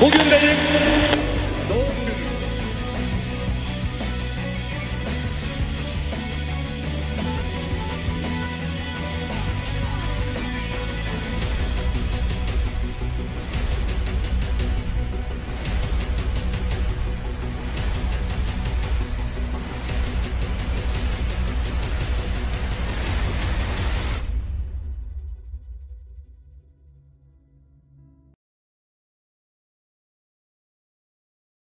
Bugün benim